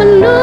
I know.